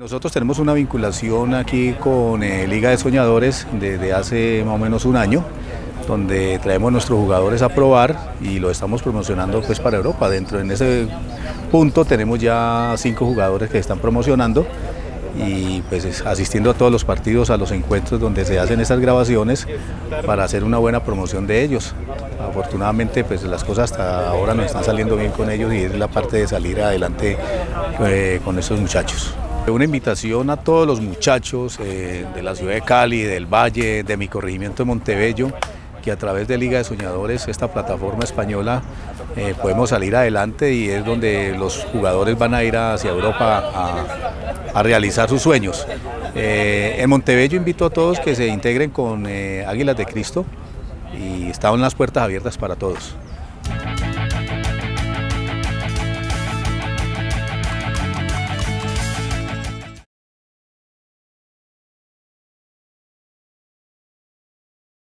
Nosotros tenemos una vinculación aquí con eh, Liga de Soñadores desde hace más o menos un año, donde traemos nuestros jugadores a probar y lo estamos promocionando pues para Europa. Dentro en ese punto tenemos ya cinco jugadores que están promocionando y pues asistiendo a todos los partidos, a los encuentros donde se hacen estas grabaciones para hacer una buena promoción de ellos. Afortunadamente pues las cosas hasta ahora nos están saliendo bien con ellos y es la parte de salir adelante eh, con estos muchachos. Una invitación a todos los muchachos eh, de la ciudad de Cali, del Valle, de mi corregimiento de Montebello, que a través de Liga de Soñadores, esta plataforma española, eh, podemos salir adelante y es donde los jugadores van a ir hacia Europa a, realizar sus sueños. Eh, en Montebello invito a todos que se integren con Águilas de Cristo y están las puertas abiertas para todos.